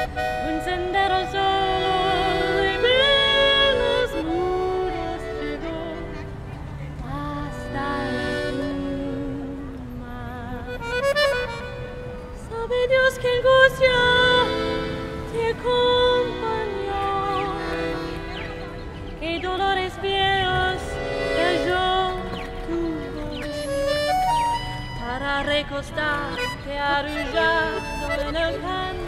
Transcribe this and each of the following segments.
un sendero solo de blancos muros llegó hasta el mar. Sabe Dios que el gozo te acompañó, que dolores fieros cayó tu voz para recostarte arrullado en el canto.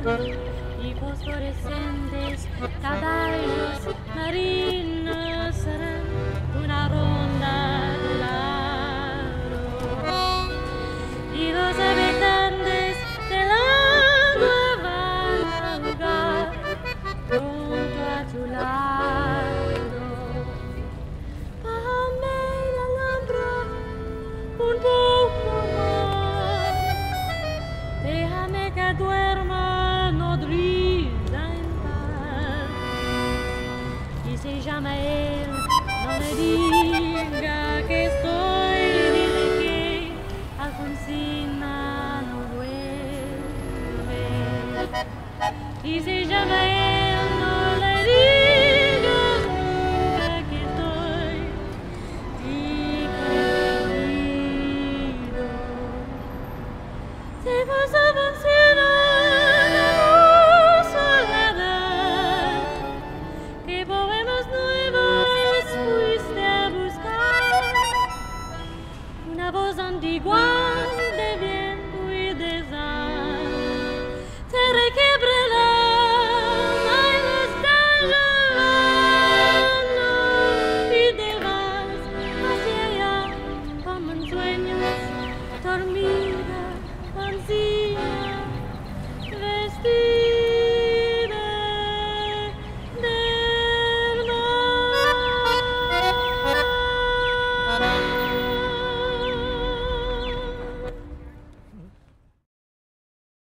y fosforescentes. Caballos marinos harán una ronda se llama él. No que que Y se jamais. servos antiguos